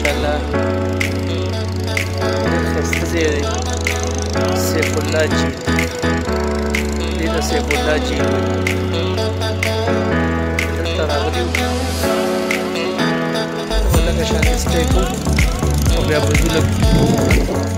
inshallah festezerem sefulaji dita sefulaji tanta rabriu quando a gente está aqui com o meu abuso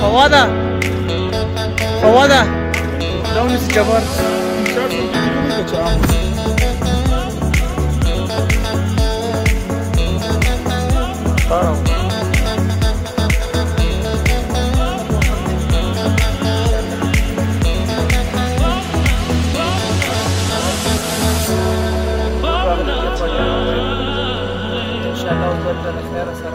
فواده فواده دا ونیسه جبار بارم de las guerras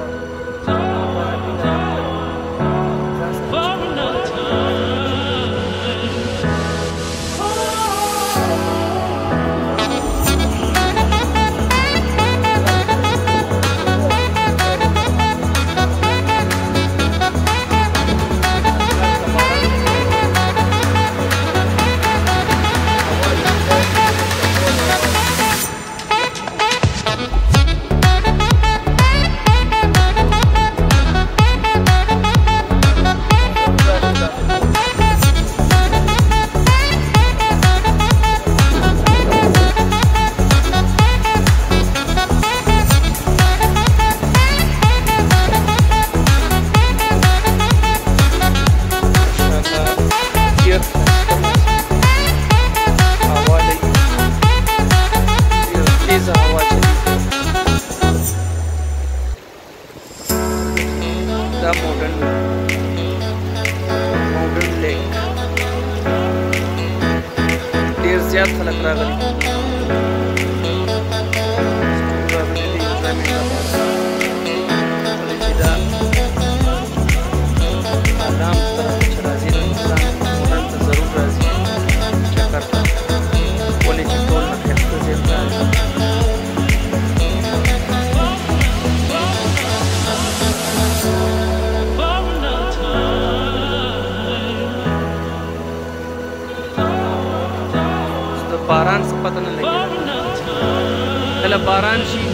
موبایل ډیر زیات خلک راغلي باران څه پته نه لګي کله باران شي